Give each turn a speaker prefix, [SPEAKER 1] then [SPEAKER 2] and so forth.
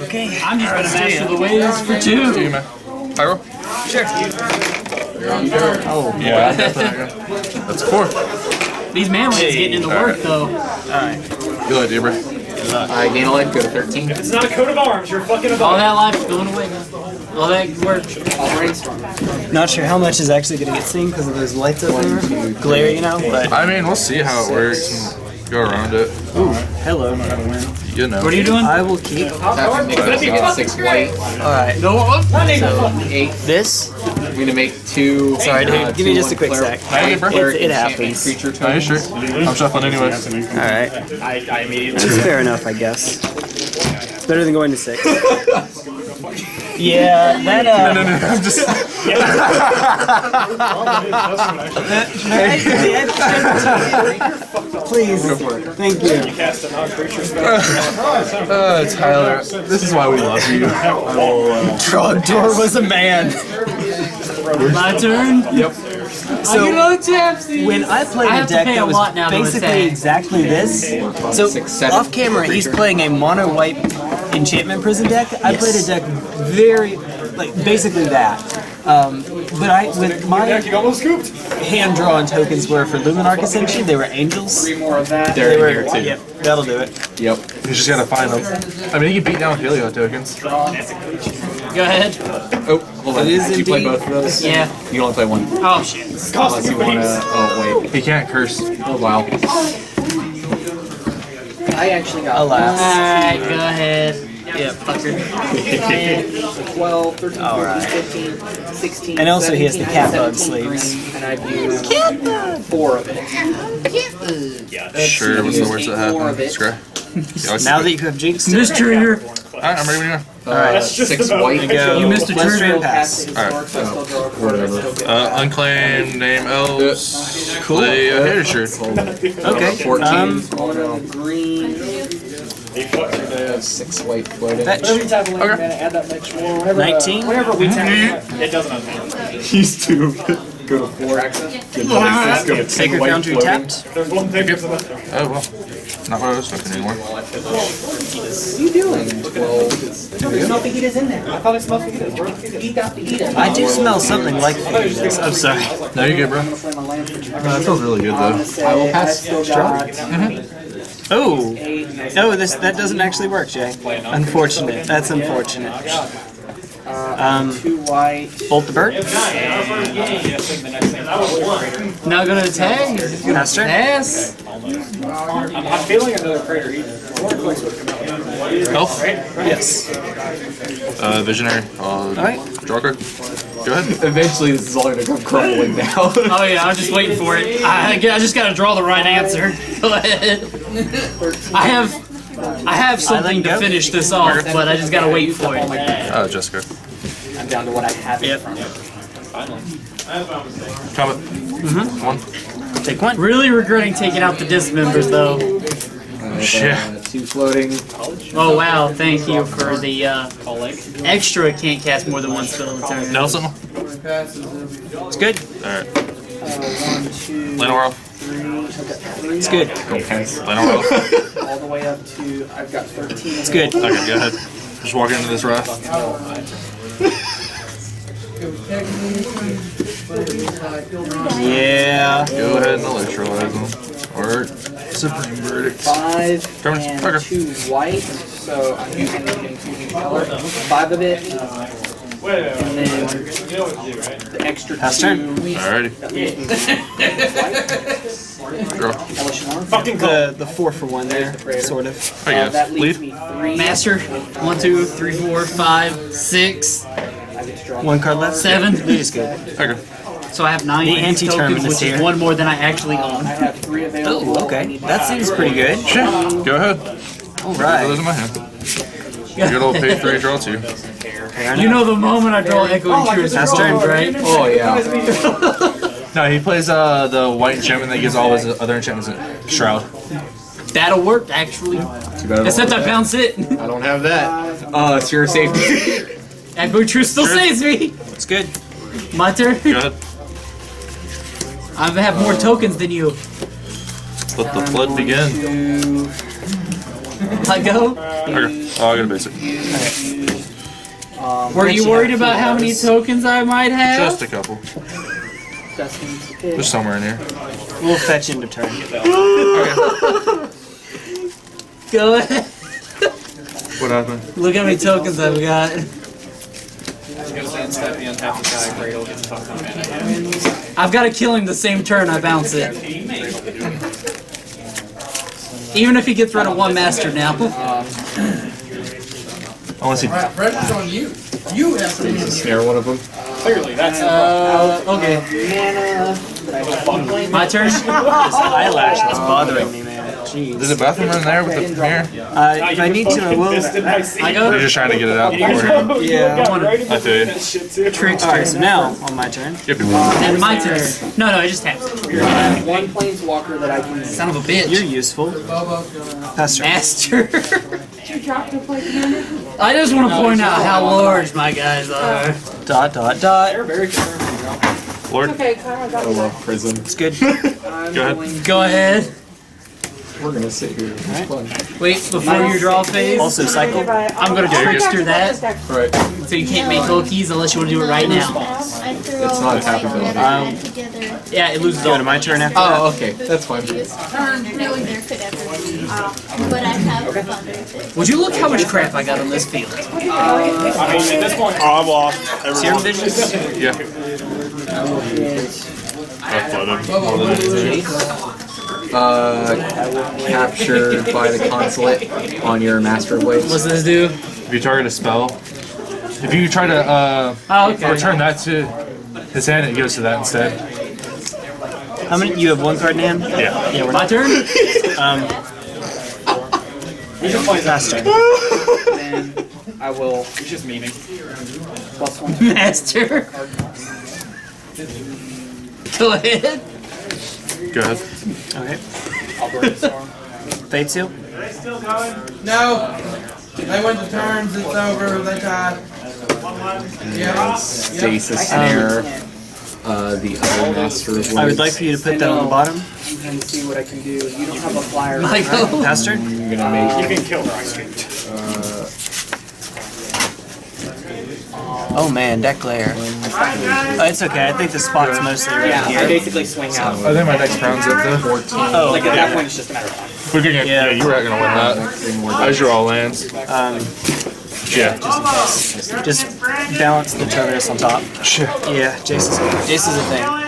[SPEAKER 1] Okay.
[SPEAKER 2] I'm just gonna master the waves for
[SPEAKER 3] See you,
[SPEAKER 2] two.
[SPEAKER 3] man. Pyro?
[SPEAKER 1] Sure.
[SPEAKER 3] Oh, yeah. That's four.
[SPEAKER 2] These manlings getting in the work though. Alright.
[SPEAKER 3] Good idea, bro.
[SPEAKER 4] I gain a life, go to 13.
[SPEAKER 5] It's not a coat of arms. You're fucking a.
[SPEAKER 2] All
[SPEAKER 5] about.
[SPEAKER 2] that life's going away now. All that work.
[SPEAKER 4] All brainstorm.
[SPEAKER 1] Not sure how much is actually going to get seen because of those lights up there. Glare, you know, but
[SPEAKER 3] I mean, we'll see how it works and go around it.
[SPEAKER 1] hello.
[SPEAKER 3] You know.
[SPEAKER 2] What are you doing?
[SPEAKER 1] I will keep.
[SPEAKER 4] Tap Nick uh, six white.
[SPEAKER 1] Alright.
[SPEAKER 2] No.
[SPEAKER 4] So eight.
[SPEAKER 1] This.
[SPEAKER 4] I'm gonna make two.
[SPEAKER 1] Sorry, dude.
[SPEAKER 4] uh,
[SPEAKER 1] Give me just a quick sec.
[SPEAKER 3] Hey, bro.
[SPEAKER 4] cleric
[SPEAKER 1] It- it happens.
[SPEAKER 4] Creature
[SPEAKER 3] Are you sure? I'm shuffling anyways.
[SPEAKER 1] Alright.
[SPEAKER 5] I, I immediately.
[SPEAKER 1] Which fair enough, I guess. Better than going to six. Yeah, that uh.
[SPEAKER 3] No, no, no. I'm just.
[SPEAKER 1] Please. Thank you.
[SPEAKER 5] Cast a non-creature spell.
[SPEAKER 3] Uh, Tyler, this is why we love you.
[SPEAKER 1] Trogdor was a man.
[SPEAKER 2] My turn. Yep.
[SPEAKER 1] So
[SPEAKER 2] Tapsy.
[SPEAKER 1] when I played
[SPEAKER 2] I
[SPEAKER 1] a deck that
[SPEAKER 2] a
[SPEAKER 1] was
[SPEAKER 2] lot now
[SPEAKER 1] basically exactly this, so
[SPEAKER 4] Six, seven.
[SPEAKER 1] off camera he's playing a mono white enchantment prison deck. I played a deck very like basically that. Um, but I with my
[SPEAKER 5] You almost scooped.
[SPEAKER 1] hand drawn tokens were for Luminarch Ascension. They were angels.
[SPEAKER 4] Three more of that.
[SPEAKER 1] They
[SPEAKER 4] They're
[SPEAKER 1] were
[SPEAKER 4] here too.
[SPEAKER 1] yep, that'll do it.
[SPEAKER 4] Yep.
[SPEAKER 3] You just gotta find them. I mean, you can beat down Heliod tokens.
[SPEAKER 2] Go ahead.
[SPEAKER 4] Oh, hold on.
[SPEAKER 1] It is
[SPEAKER 4] you play both of those?
[SPEAKER 2] Yeah.
[SPEAKER 4] You can only play one.
[SPEAKER 2] Oh shit.
[SPEAKER 4] Unless you wanna. Oh wait.
[SPEAKER 3] He can't curse.
[SPEAKER 4] Oh wow. I actually got
[SPEAKER 1] Alas.
[SPEAKER 2] Alright, go ahead. Yeah, fucker.
[SPEAKER 4] 12, 13,
[SPEAKER 1] All right.
[SPEAKER 4] 15, 16.
[SPEAKER 1] And also he has the
[SPEAKER 4] 17,
[SPEAKER 1] cat bug
[SPEAKER 4] 17
[SPEAKER 1] sleeves.
[SPEAKER 4] green, And I've used four of it.
[SPEAKER 3] Sure, what's the worst that
[SPEAKER 4] Four of
[SPEAKER 3] happened?
[SPEAKER 4] it.
[SPEAKER 3] Scry. Yeah,
[SPEAKER 1] Now that you have jinxed it,
[SPEAKER 2] Mr. Trigger.
[SPEAKER 3] Alright, I'm ready when you are.
[SPEAKER 4] Alright, six white.
[SPEAKER 1] go.
[SPEAKER 2] You missed a
[SPEAKER 1] Let's
[SPEAKER 2] turn.
[SPEAKER 1] straight pass.
[SPEAKER 3] Alright.
[SPEAKER 4] Whatever.
[SPEAKER 3] Uh, unclaimed name elves. Cool. Play a hater shirt.
[SPEAKER 1] Okay.
[SPEAKER 4] 14.
[SPEAKER 1] Um,
[SPEAKER 4] mono green. Six white floating.
[SPEAKER 1] fetch.
[SPEAKER 5] Every time we land, add that much more. Whenever,
[SPEAKER 1] 19?
[SPEAKER 5] Whenever we tap, it doesn't unfold.
[SPEAKER 4] Used to go to four.
[SPEAKER 1] Sacred ah, Foundry tapped.
[SPEAKER 5] There's one thing. There's another.
[SPEAKER 3] Oh, well. Not what I was thinking anymore.
[SPEAKER 4] What are you doing? Twelve.
[SPEAKER 5] I thought it smelled fajitas. Where are the fajitas?
[SPEAKER 1] I do smell something like this. I'm sorry.
[SPEAKER 3] No, you're good, bro. Oh, that feels really good, though.
[SPEAKER 4] I will pass.
[SPEAKER 1] Oh, no, this that doesn't actually work, Jay. Unfortunate. That's unfortunate. Um,
[SPEAKER 4] Two white.
[SPEAKER 1] bolt the bird.
[SPEAKER 2] Not gonna attack?
[SPEAKER 1] Pass turn.
[SPEAKER 2] Pass.
[SPEAKER 5] I'm feeling another crater either.
[SPEAKER 3] Health.
[SPEAKER 1] Yes.
[SPEAKER 3] Uh, visionary. Uh,
[SPEAKER 1] Alright.
[SPEAKER 3] draw card. Go ahead.
[SPEAKER 4] Eventually, this is all gonna come crumbling down.
[SPEAKER 2] Oh yeah, I'm just waiting for it. I, I just gotta draw the right answer. Go ahead. I have, I have something to finish this off, but I just gotta wait for it.
[SPEAKER 3] Oh, Jessica.
[SPEAKER 4] I'm down to what I have.
[SPEAKER 1] Yep.
[SPEAKER 3] Combat.
[SPEAKER 1] Mm-hmm.
[SPEAKER 3] One.
[SPEAKER 1] Take one.
[SPEAKER 2] Really regretting taking out the dismembers though.
[SPEAKER 3] Shit.
[SPEAKER 4] Uh, two floating.
[SPEAKER 2] Oh wow, thank you for the uh, extra. Can't cast more than one spell at a turn.
[SPEAKER 3] Nelson.
[SPEAKER 1] It's good.
[SPEAKER 3] Alright.
[SPEAKER 4] One, two,
[SPEAKER 3] Lana World.
[SPEAKER 4] three.
[SPEAKER 1] It's good.
[SPEAKER 3] Lana World.
[SPEAKER 4] All the way up to I've got 13.
[SPEAKER 1] It's good.
[SPEAKER 3] Okay, go ahead. Just walk into this wrath.
[SPEAKER 1] Yeah.
[SPEAKER 3] Go ahead and electrolyze them. Or Supreme Verdict.
[SPEAKER 4] Five
[SPEAKER 3] Terminus.
[SPEAKER 4] and
[SPEAKER 3] Okay.
[SPEAKER 4] two white. So I'm using the infusing color. Five of it. Uh, And then the extra
[SPEAKER 1] Pass
[SPEAKER 4] two.
[SPEAKER 1] turn.
[SPEAKER 3] Alrighty. Draw.
[SPEAKER 5] Fucking
[SPEAKER 1] The the four for one there, sort of.
[SPEAKER 3] I
[SPEAKER 4] Uh,
[SPEAKER 3] guess.
[SPEAKER 4] that leaves
[SPEAKER 3] Lead.
[SPEAKER 4] me three.
[SPEAKER 2] Master, one, two, three, four, five, six,
[SPEAKER 4] get to
[SPEAKER 1] One card left.
[SPEAKER 2] seven.
[SPEAKER 1] Lead is good.
[SPEAKER 3] Okay.
[SPEAKER 2] So I have nine
[SPEAKER 1] The
[SPEAKER 2] Lance tokens, which is
[SPEAKER 1] here.
[SPEAKER 2] one more than I actually own.
[SPEAKER 4] I have three available.
[SPEAKER 1] Oh, okay. That seems pretty good.
[SPEAKER 3] Sure. Go ahead.
[SPEAKER 1] All right.
[SPEAKER 3] Those
[SPEAKER 1] right.
[SPEAKER 3] in my hand. Good old pay three draw two.
[SPEAKER 2] You know the moment I draw Echo Intruder,
[SPEAKER 1] Pass turn.
[SPEAKER 2] right?
[SPEAKER 4] Oh yeah.
[SPEAKER 3] No, he plays uh the white enchantment that gives all his other enchantments a shroud.
[SPEAKER 2] That'll work, actually.
[SPEAKER 4] Too I
[SPEAKER 2] Except
[SPEAKER 4] don't,
[SPEAKER 2] I bounce it.
[SPEAKER 4] I don't have that. Uh, it's your safety.
[SPEAKER 2] Echo Intruder still saves me.
[SPEAKER 1] It's good.
[SPEAKER 2] My turn.
[SPEAKER 3] Go ahead.
[SPEAKER 2] I have more tokens than you.
[SPEAKER 3] Let the flood begin.
[SPEAKER 4] Two,
[SPEAKER 2] Let go.
[SPEAKER 3] Okay. Oh, I got a basic.
[SPEAKER 4] Um,
[SPEAKER 2] Were you worried about how many tokens I might have?
[SPEAKER 3] Just a couple. There's somewhere in here.
[SPEAKER 1] We'll fetch into turn.
[SPEAKER 2] Go ahead.
[SPEAKER 3] What happened?
[SPEAKER 2] Look how many tokens I've got.
[SPEAKER 4] I was gonna say instead of the untap this guy, Gradle gets fucked on mana.
[SPEAKER 2] I've got to kill him the same turn I bounce it. Even if he gets rid of one master now.
[SPEAKER 3] Unless he.
[SPEAKER 6] Pressure's on you. You have to.
[SPEAKER 7] Snare one of them.
[SPEAKER 4] Clearly, that's
[SPEAKER 2] Uh, okay.
[SPEAKER 4] mana. But I have one plane.
[SPEAKER 2] My turn.
[SPEAKER 1] This eyelash is bothering me, man. Jeez.
[SPEAKER 3] There's a bathroom in there with the mirror.
[SPEAKER 1] Uh, if I need to, I will.
[SPEAKER 2] I go.
[SPEAKER 3] You're just trying to get it out beforehand.
[SPEAKER 1] Yeah.
[SPEAKER 3] I feel you.
[SPEAKER 1] Alright, so now, on my turn.
[SPEAKER 3] Yep.
[SPEAKER 2] And my turn. No, no, I just tapped.
[SPEAKER 4] I have one planeswalker that I can.
[SPEAKER 2] Son of a bitch.
[SPEAKER 1] You're useful. Pester.
[SPEAKER 2] Master. I just want to point out how large my guys are.
[SPEAKER 1] Dot, dot, dot.
[SPEAKER 4] They're very concerned with me.
[SPEAKER 3] Lord,
[SPEAKER 7] I love prison.
[SPEAKER 1] It's good.
[SPEAKER 3] Go ahead.
[SPEAKER 2] Go ahead.
[SPEAKER 7] We're gonna sit here. It's fun.
[SPEAKER 2] Wait, before your draw phase,
[SPEAKER 1] Also, cycle.
[SPEAKER 2] I'm gonna trickster that
[SPEAKER 7] Right.
[SPEAKER 2] so you can't make low keys unless you want to do it right now.
[SPEAKER 7] It's not a
[SPEAKER 8] the
[SPEAKER 7] tap
[SPEAKER 8] cycles
[SPEAKER 7] ability.
[SPEAKER 8] I
[SPEAKER 1] Um,
[SPEAKER 8] had together.
[SPEAKER 2] Yeah, it loses
[SPEAKER 1] Go
[SPEAKER 2] all.
[SPEAKER 1] to my turn after
[SPEAKER 7] Oh, okay. That's fine.
[SPEAKER 8] No there could ever be. But I have fun with it.
[SPEAKER 2] Would you look how much crap I got on this field?
[SPEAKER 4] I mean, at this point,
[SPEAKER 3] I've lost.
[SPEAKER 1] Serum Visions.
[SPEAKER 3] Yeah.
[SPEAKER 7] Uh, captured by the consulate on your master blades.
[SPEAKER 2] What's this do?
[SPEAKER 3] If you target a spell, if you try to uh,
[SPEAKER 2] Oh, okay.
[SPEAKER 3] return that to his hand, it goes to that instead.
[SPEAKER 1] How many? You have one card in hand?
[SPEAKER 3] Yeah.
[SPEAKER 1] Yeah, we're
[SPEAKER 2] My
[SPEAKER 1] not.
[SPEAKER 2] turn?
[SPEAKER 1] Um, Faster.
[SPEAKER 4] then I will. It's just memeing. Plus one.
[SPEAKER 2] Master. Go ahead.
[SPEAKER 3] Go ahead.
[SPEAKER 1] Okay.
[SPEAKER 4] I'll burn the storm.
[SPEAKER 1] Fade Seal.
[SPEAKER 6] No. They went to turns. It's over. They tied. Yeah.
[SPEAKER 7] Stasis snare. Uh, the other master blades.
[SPEAKER 1] I would like for you to put that on the bottom.
[SPEAKER 4] And see what I can do. You don't have a flyer.
[SPEAKER 2] Michael.
[SPEAKER 1] Faster.
[SPEAKER 7] I'm gonna make.
[SPEAKER 1] Oh man, deck layer. Oh, it's okay. I think the spot's mostly right
[SPEAKER 4] Yeah, I basically swing out.
[SPEAKER 3] I think my next round's up though.
[SPEAKER 7] 14.
[SPEAKER 1] Oh,
[SPEAKER 4] Like at that point, it's just a matter of time.
[SPEAKER 3] We're gonna, yeah.
[SPEAKER 1] Yeah.
[SPEAKER 3] you were not gonna win that.
[SPEAKER 7] As more
[SPEAKER 3] I all lands.
[SPEAKER 1] um,
[SPEAKER 3] Yeah.
[SPEAKER 1] just just balance the terminus on top.
[SPEAKER 3] Sure.
[SPEAKER 1] Yeah, Jace is Jace is a thing.